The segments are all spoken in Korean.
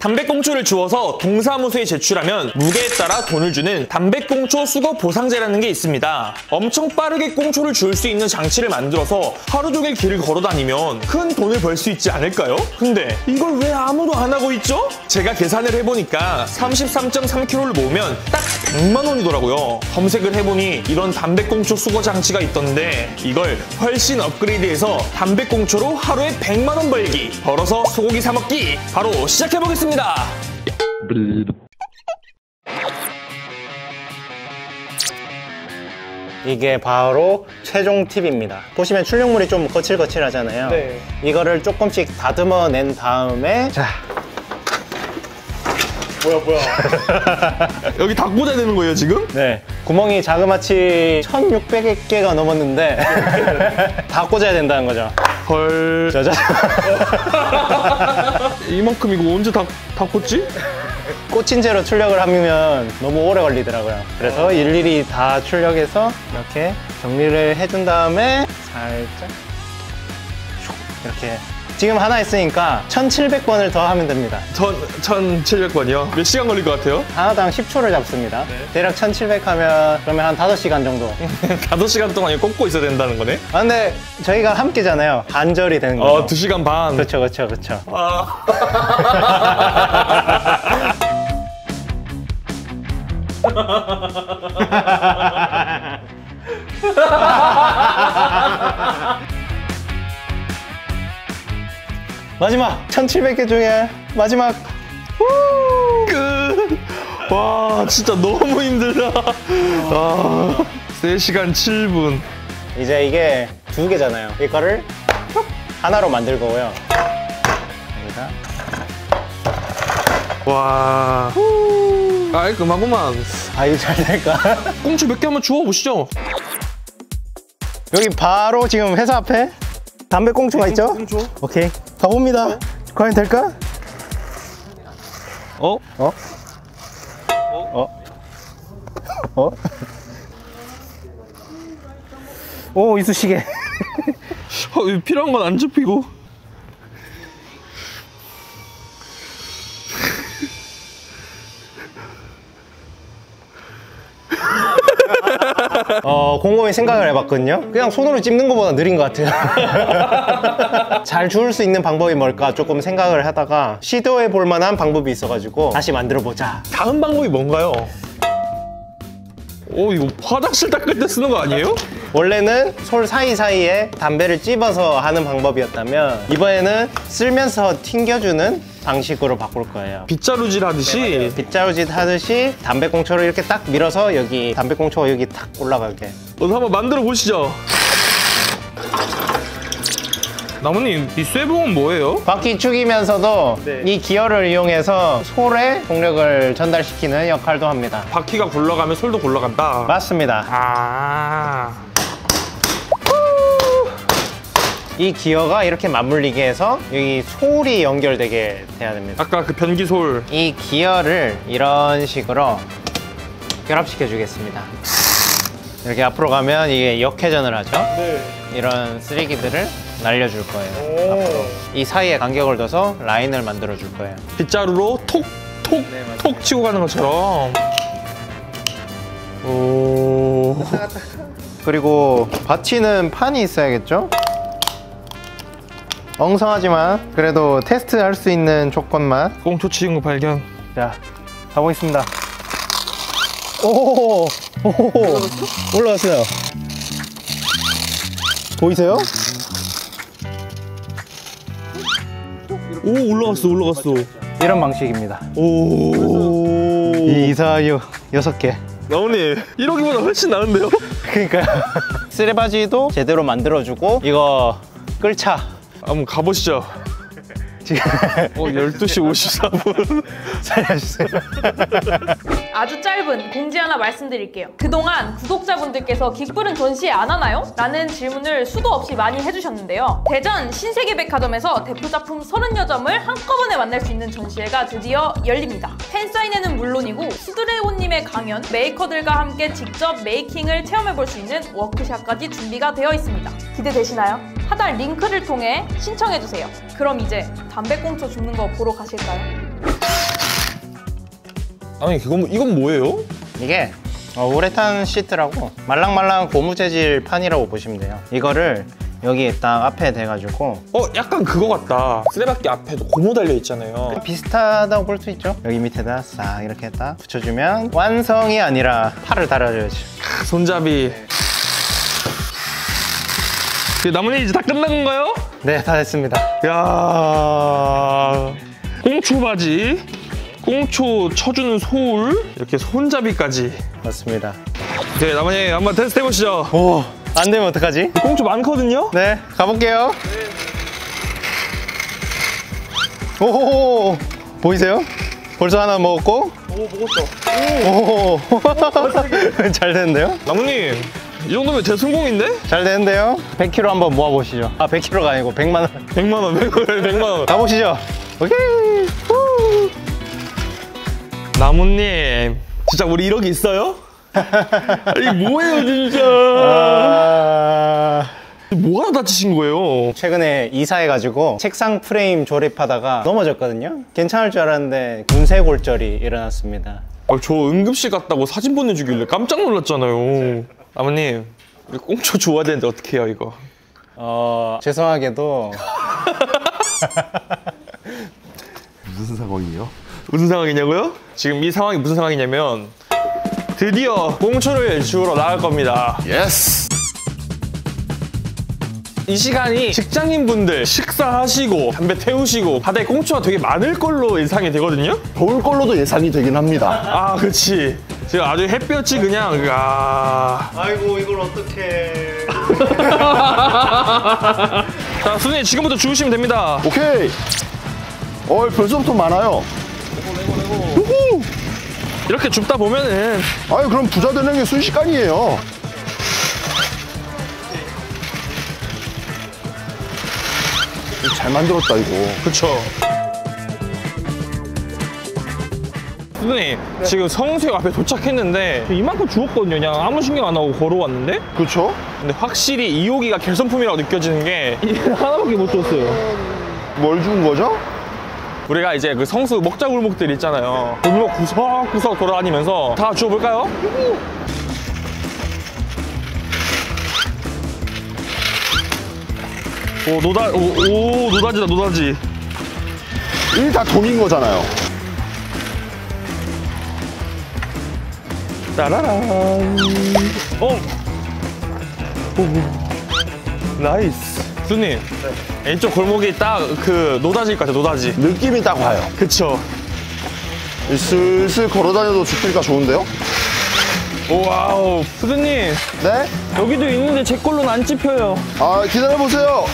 담배꽁초를 주워서 동사무소에 제출하면 무게에 따라 돈을 주는 담배꽁초 수거 보상제라는 게 있습니다. 엄청 빠르게 꽁초를 줄 수 있는 장치를 만들어서 하루 종일 길을 걸어 다니면 큰 돈을 벌 수 있지 않을까요? 근데 이걸 왜 아무도 안 하고 있죠? 제가 계산을 해보니까 33.3kg를 모으면 딱 100만 원이더라고요. 검색을 해보니 이런 담배꽁초 수거 장치가 있던데 이걸 훨씬 업그레이드해서 담배꽁초로 하루에 100만 원 벌기 벌어서 소고기 사 먹기 바로 시작해 보겠습니다. 이게 바로 최종 팁입니다. 보시면 출력물이 좀 거칠거칠하잖아요. 네. 이거를 조금씩 다듬어 낸 다음에 자 뭐야 뭐야 여기 다 꽂아야 되는 거예요 지금? 네. 구멍이 자그마치 1600개가 넘었는데 다 꽂아야 된다는 거죠. 헐 짜잔. 이만큼 이거 언제 다, 다 꽂지? 꽂힌 채로 출력을 하면 너무 오래 걸리더라고요. 그래서 일일이 다 출력해서 이렇게 정리를 해준 다음에 살짝 슉 이렇게 지금 하나 있으니까 1700번을 더 하면 됩니다. 전, 1700번이요? 몇 시간 걸릴 것 같아요? 하나당 10초를 잡습니다. 대략 1700 하면 그러면 한 5시간 정도. 5시간 동안 꽂고 있어야 된다는 거네? 아, 근데 저희가 함께잖아요. 반절이 되는 거죠. 어 2시간 반 그렇죠, 그렇죠, 그렇죠. 아. 마지막! 1700개 중에 마지막! 끝! 와 진짜 너무 힘들다. 아, 3시간 7분. 이제 이게 두 개잖아요. 이거를 쭉 하나로 만들 거고요. 여기다. 와. 아이 그만구만. 아 이거 잘 될까? 꽁초 몇개 한번 주워보시죠. 여기 바로 지금 회사 앞에 담배 꽁초가 있죠? 꽁초. 오케이 가봅니다. 과연 될까? 어? 어? 어? 어? 오 이쑤시개. 어, 필요한 건 안 접히고 곰곰이 생각을 해봤거든요. 그냥 손으로 찝는 것보다 느린 것 같아요. 잘 주울 수 있는 방법이 뭘까 조금 생각을 하다가 시도해 볼 만한 방법이 있어가지고 다시 만들어 보자. 다음 방법이 뭔가요? 오 이거 화장실 닦을 때 쓰는 거 아니에요? 원래는 솔 사이사이에 담배를 찝어서 하는 방법이었다면 이번에는 쓸면서 튕겨주는 방식으로 바꿀 거예요. 빗자루질 하듯이 빗자루짓 하듯이 담배꽁초를 이렇게 딱 밀어서 여기 담배꽁초가 여기 탁 올라가게. 오늘 한번 만들어 보시죠 나무님 이 쇠봉은 뭐예요? 바퀴 축이면서도 네. 이 기어를 이용해서 솔에 동력을 전달시키는 역할도 합니다. 바퀴가 굴러가면 솔도 굴러간다 맞습니다. 아 이 기어가 이렇게 맞물리게 해서 여기 솔이 연결되게 돼야 됩니다. 아까 그 변기 솔 이 기어를 이런 식으로 결합시켜 주겠습니다. 이렇게 앞으로 가면 이게 역회전을 하죠. 네. 이런 쓰레기들을 날려줄 거예요. 앞으로. 이 사이에 간격을 둬서 라인을 만들어 줄 거예요. 빗자루로 톡, 톡, 톡 치고 가는 것처럼. 오. 그리고 받치는 판이 있어야겠죠? 엉성하지만 그래도 테스트할 수 있는 조건만 꽁초 치는 거 발견. 자 가보겠습니다 오, 오 올라왔어요 보이세요? 오, 올라갔어, 올라갔어. 이런 방식입니다 오. 이사유 여섯 개 나오님, 1호기보다 훨씬 나은데요? 그러니까요 쓰레바지도 제대로 만들어주고 이거 끌차 한번 가보시죠. 지금 어, 12시 54분. 살려주세요 아주 짧은 공지 하나 말씀드릴게요. 그동안 구독자분들께서 긱불은 전시회 안 하나요? 라는 질문을 수도 없이 많이 해주셨는데요. 대전 신세계백화점에서 대표 작품 30여 점을 한꺼번에 만날 수 있는 전시회가 드디어 열립니다. 팬사인회는 물론이고 수드레오님의 강연, 메이커들과 함께 직접 메이킹을 체험해볼 수 있는 워크샵까지 준비가 되어 있습니다. 기대되시나요? 하단 링크를 통해 신청해주세요. 그럼 이제 담배꽁초 줍는 거 보러 가실까요? 아니 이건 이건 뭐예요? 이게 어, 우레탄 시트라고 말랑말랑 고무 재질 판이라고 보시면 돼요. 이거를 여기 딱 앞에 대가지고 어 약간 그거 같다. 쓰레받기 앞에도 고무 달려 있잖아요. 비슷하다고 볼 수 있죠. 여기 밑에다 싹 이렇게 딱 붙여주면 완성이 아니라 팔을 달아줘야지. 손잡이. 그 나머지 이제 다 끝난 건가요? 네, 다 됐습니다. 야 꽁초 바지, 꽁초 쳐주는 소울, 이렇게 손잡이까지. 맞습니다. 네, 나머지 한번 테스트 해보시죠. 오, 안 되면 어떡하지? 꽁초 많거든요? 네, 가볼게요. 오, 보이세요? 벌써 하나 먹었고. 오, 먹었어. 오, 잘 되는데요? 나무님, 이 정도면 대성공인데? 잘 되는데요? 100kg 한번 모아보시죠. 아, 100kg가 아니고 100만 원. 100만 원, 100만 원, 100만 원. 가보시죠. 오케이. 후. 나무님, 진짜 우리 1억 있어요? 아니 뭐예요 진짜? 아... 뭐가 다치신 거예요? 최근에 이사해가지고 책상 프레임 조립하다가 넘어졌거든요. 괜찮을 줄 알았는데 군세골절이 일어났습니다. 아, 저 응급실 갔다고 사진 보내주길래 깜짝 놀랐잖아요. 아버님, 우리 꽁초 주워야 되는데 어떻게 해요 이거? 어, 죄송하게도 무슨 상황이에요? 무슨 상황이냐고요? 지금 이 상황이 무슨 상황이냐면 드디어 꽁초를 주우러 나갈 겁니다. Yes! 이 시간이 직장인분들 식사하시고 담배 태우시고 바닥에 꽁초가 되게 많을 걸로 예상이 되거든요? 더울 걸로도 예상이 되긴 합니다. 아, 그치. 지금 아주 햇볕이 그냥, 아. 아이고 이걸 어떻게 자, 선생님 지금부터 주우시면 됩니다. 오케이! 어, 벌써부터 많아요. 이렇게 줍다 보면은 아유, 그럼 부자 되는 게 순식간이에요. 잘 만들었다, 이거. 그 쵸. 선생님, 지금 성수역 앞에 도착했는데 이만큼 주웠거든요. 그냥 아무 신경 안 하고 걸어왔는데? 그쵸? 근데 확실히 이호기가 개선품이라고 느껴지는 게 하나밖에 못 줬어요. 뭘 준 거죠? 우리가 이제 그 성수 먹자 골목들 있잖아요. 골목 구석구석 돌아다니면서 다 주워볼까요? 오 노다 오, 오 노다지다 노다지. 이게 다 돈인 거잖아요. 따라란. 어. 오. Nice. 수님. 이쪽 골목이 딱 그 노다지일 것 같아 노다지. 느낌이 딱 와요. 그쵸. 이 슬슬 걸어 다녀도 줍기가 좋은데요? Wow. 수드님 네? 여기도 있는데 제 걸로는 안 찝혀요. 아, 기다려보세요.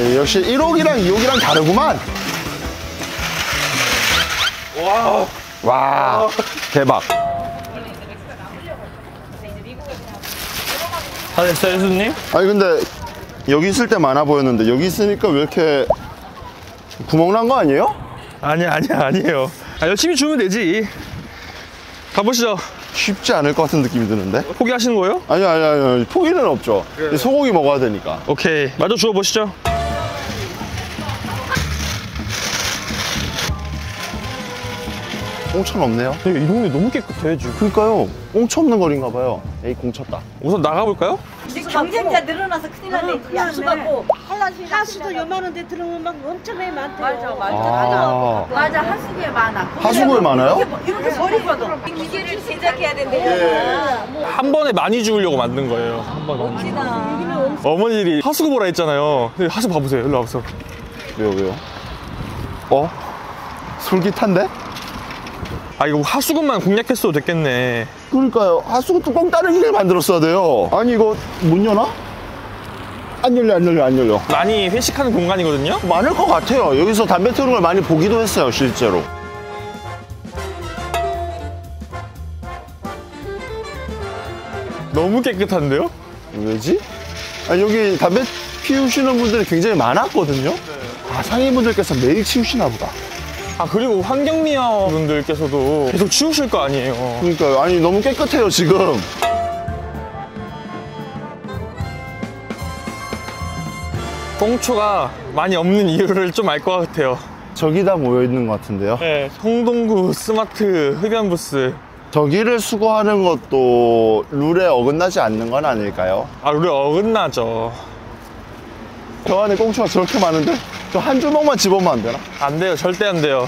예, 역시 1호기랑 2호기랑 다르구만. 와. 와, 대박. 다 됐어요 수님? 아니, 근데 여기 있을 때 많아 보였는데 여기 있으니까 왜 이렇게 구멍 난 거 아니에요? 아니야 아니야 아니에요. 아, 열심히 주면 되지. 가보시죠. 쉽지 않을 것 같은 느낌이 드는데? 포기하시는 거예요? 아니, 아니, 아니, 아니. 포기는 없죠. 소고기 먹어야 되니까. 오케이. 마저 주워 보시죠. 꽁천 없네요. 이 동네 너무 깨끗해 지금. 그러니까요. 꽁쳐 없는 거리인가 봐요. 에이, 공쳤다. 우선 나가볼까요? 경쟁자 늘어나서 큰일 났네. 약수 받고 하수도 요만한데 들어오면 막 엄청나게 많대요. 맞아 맞아 아. 맞아 하수구에 많아. 하수구에 많아요? 이렇게 버리거든. 기계를 제작해야 된대. 한 번에 많이 주우려고 만든 거예요. 한 번에. 멋지다. 어머니들이 하수구 보라 했잖아요. 하수 봐보세요. 일로 와보세요. 왜요, 왜요? 어? 솔깃한데? 아 이거 하수구만 공략했어도 됐겠네. 그러니까요. 하수구 뚜껑 따르기를 만들었어야 돼요. 아니, 이거 문 여나? 안 열려, 안 열려, 안 열려. 많이 회식하는 공간이거든요. 많을 것 같아요. 여기서 담배 태우는 걸 많이 보기도 했어요, 실제로. 너무 깨끗한데요? 왜지? 아, 여기 담배 피우시는 분들이 굉장히 많았거든요. 아, 상인분들께서 매일 치우시나 보다. 아 그리고 환경미화 분들께서도 계속 치우실 거 아니에요. 그러니까요. 아니, 너무 깨끗해요, 지금. 꽁초가 많이 없는 이유를 좀 알 것 같아요. 저기 다 모여 있는 것 같은데요. 네, 성동구 스마트 흡연 부스. 저기를 수거하는 것도 룰에 어긋나지 않는 건 아닐까요? 아, 우리 어긋나죠. 저 안에 꽁초가 저렇게 많은데 저 한 주먹만 집어면 안 되나? 안 돼요. 절대 안 돼요.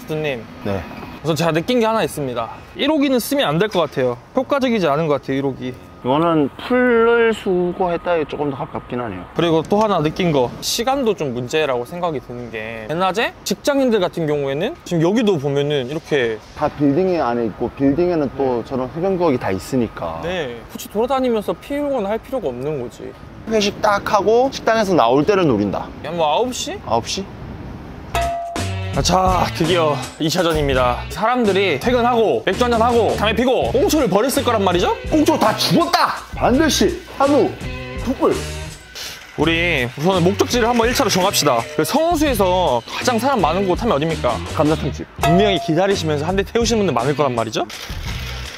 수두님. 네. 우선 제가 느낀 게 하나 있습니다. 1호기는 쓰면 안 될 것 같아요. 효과적이지 않은 것 같아요, 1호기. 이거는 풀을 수거했다에 조금 더 가깝긴 하네요. 그리고 또 하나 느낀 거 시간도 좀 문제라고 생각이 드는 게 옛날에 직장인들 같은 경우에는 지금 여기도 보면은 이렇게 다 빌딩 안에 있고 빌딩에는 또 저런 흡연구역이 다 있으니까 네 굳이 돌아다니면서 피우거나 할 필요가 없는 거지 회식 딱 하고 식당에서 나올 때를 노린다. 그냥 뭐 9시? 9시? 아, 자 드디어 2차전입니다 사람들이 퇴근하고 맥주 한잔하고 담배 피고 꽁초를 버렸을 거란 말이죠? 꽁초 다 죽었다! 반드시 한우 툭불 우리 우선 목적지를 한번 1차로 정합시다 그 성수에서 가장 사람 많은 곳 하면 어딥니까? 감자탕집. 분명히 기다리시면서 한 대 태우시는 분들 많을 거란 말이죠?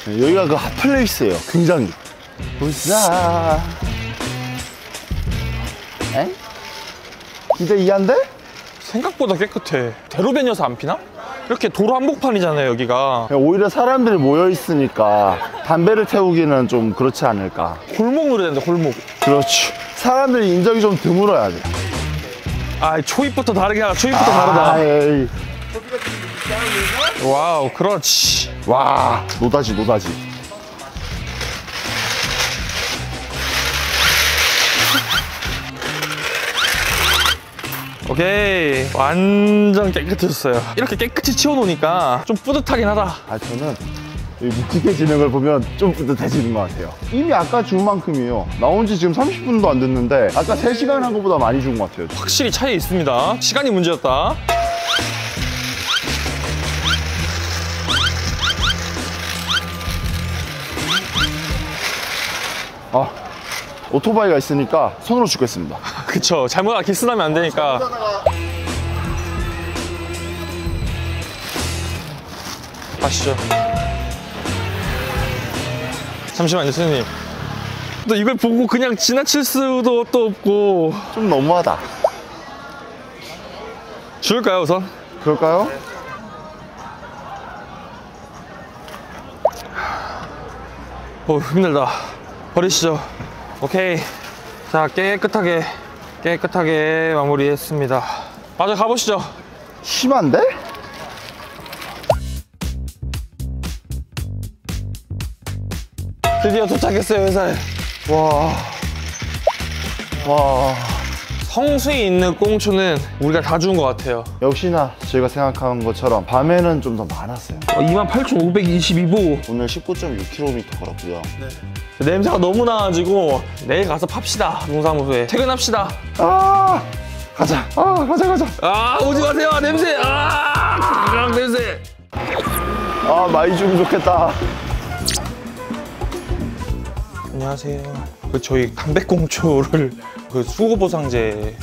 네, 여기가 그 핫플레이스예요. 굉장히. 보자. 에? 기대 이한데? 생각보다 깨끗해. 대로변이어서 안 피나? 이렇게 도로 한복판이잖아요, 여기가. 오히려 사람들이 모여 있으니까 담배를 태우기는 좀 그렇지 않을까. 골목 노래야 된다, 골목. 그렇지. 사람들이 인적이 좀 드물어야 돼. 아, 초입부터 다르게 하라, 초입부터 다르다. 아이, Wow, 그렇지. 와, 노다지, 노다지. 오케이. 완전 깨끗해졌어요. 이렇게 깨끗이 치워놓으니까 좀 뿌듯하긴 하다. 아, 저는 이 묵직해지는 걸 보면 좀 뿌듯해지는 것 같아요. 이미 아까 주운 만큼이에요. 나온 지 지금 30분도 안 됐는데 아까 3시간 한 것보다 많이 주운 것 같아요. 확실히 차이 있습니다. 시간이 문제였다. 아, 오토바이가 있으니까 손으로 죽겠습니다. 그쵸. 잘못하다 기스나면 안 되니까. 가시죠. 잠시만요, 선생님. 또 이걸 보고 그냥 지나칠 수도 또 없고. 좀 너무하다. 줄까요, 우선? 그럴까요? 어, 힘들다. 버리시죠. 오케이. 자, 깨끗하게, 깨끗하게 마무리했습니다. 맞아, 가보시죠. 심한데? 드디어 도착했어요, 회사에. 와. 와, 성수에 있는 꽁초는 우리가 다 준 것 같아요. 역시나 저희가 생각한 것처럼 밤에는 좀 더 많았어요. 28,522보. 오늘 19.6km 걸었고요. 냄새가 너무 나가지고 내일 가서 팝시다. 농사무소에. 퇴근합시다. 아, 가자. 아, 가자, 가자. 아, 오지 마세요. 냄새. 아, 아 냄새. 아, 많이 주면 좋겠다. 안녕하세요. 그 저희 담배꽁초를 그 수거보상제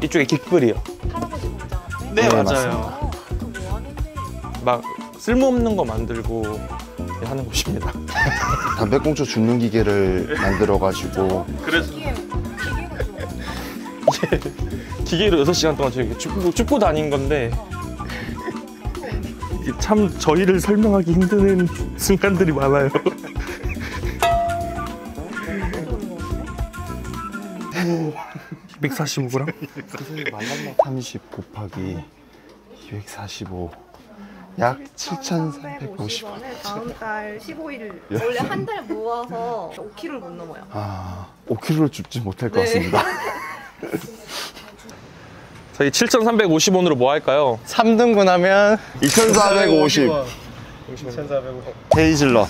이쪽에 깃불이요. 네, 네, 맞아요. 막 쓸모없는 거 만들고 하는 곳입니다. 담배꽁초 줍는 기계를 만들어가지고 기계로 6시간 동안 저희 줍고, 줍고 다닌 건데 이게 참 저희를 설명하기 힘든 순간들이 많아요. 245g? 30 곱하기 245. 약 7,350원. 다음 달 15일 원래 한 달 모아서 5kg를 못 넘어요. 아, 5kg를 줍지 못할 것 네. 같습니다. 저희 7,350원으로 뭐 할까요? 3등분 하면 2,450. 헤이즐넛.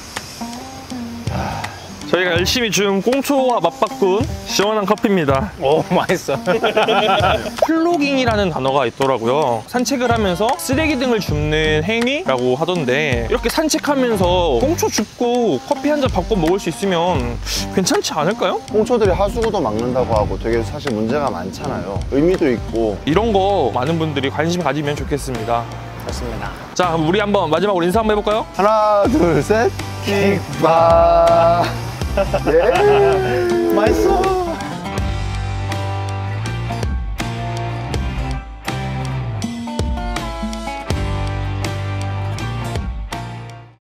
저희가 열심히 준 꽁초와 맞바꾼 시원한 커피입니다. 오 맛있어. 플로깅이라는 단어가 있더라고요. 산책을 하면서 쓰레기 등을 줍는 행위라고 하던데 이렇게 산책하면서 꽁초 줍고 커피 한 잔 받고 먹을 수 있으면 괜찮지 않을까요? 꽁초들이 하수구도 막는다고 하고 되게 사실 문제가 많잖아요. 의미도 있고. 이런 거 많은 분들이 관심 가지면 좋겠습니다. 좋습니다. 자, 그럼 우리 한번 마지막으로 인사 한번 해볼까요? 하나, 둘, 셋. 킥바. 예. 맛있어.